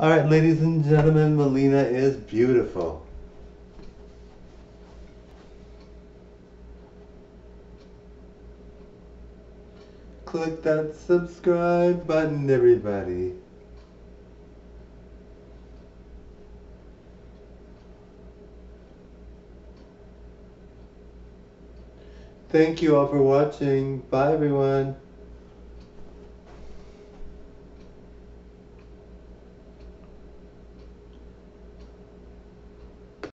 Alright, ladies and gentlemen, Melina is beautiful. Click that subscribe button, everybody. Thank you all for watching. Bye, everyone.